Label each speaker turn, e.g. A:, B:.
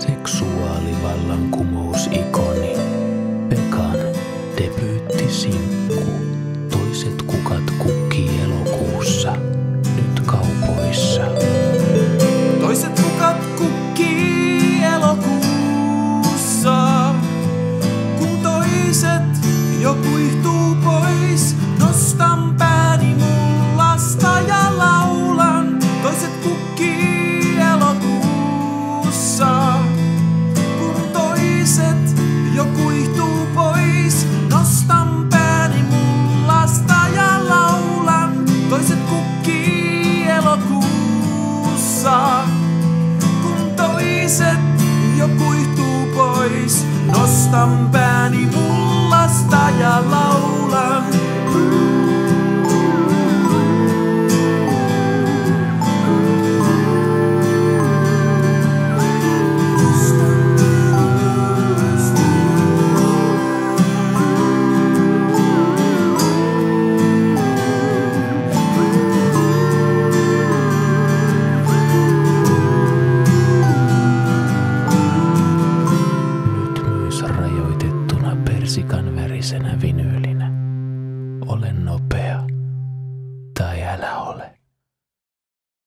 A: Seksuaalivallankumousikoni. Pekan debyyttisinkku. Toiset kukat kukkii elokuussa. Nyt kaupoissa.
B: Toiset kukat kukkii elokuussa, kun toiset jo kuihtuu pois. Nostan pääni Nostan
A: persikan värisenä vinyylinä. Ole nopea tai älä ole.